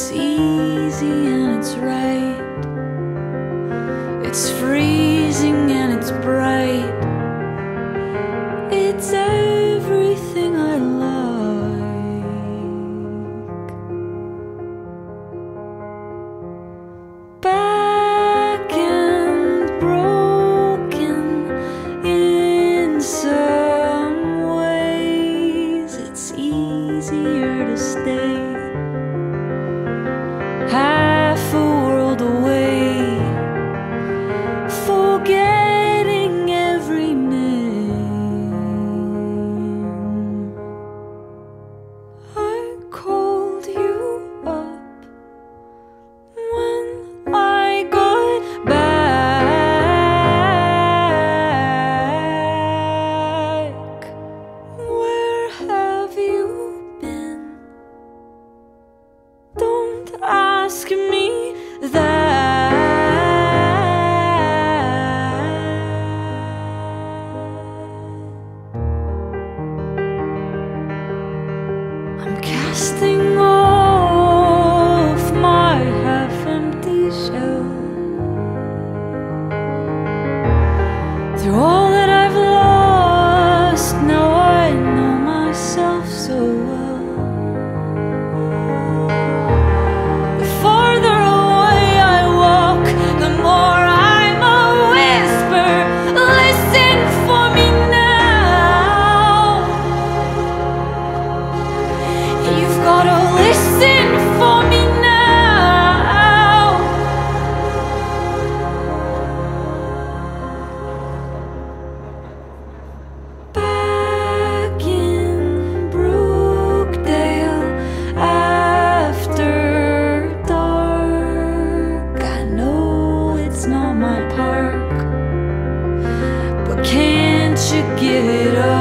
It's easy and it's right. It's free. Ask me that. I'm casting get give it up?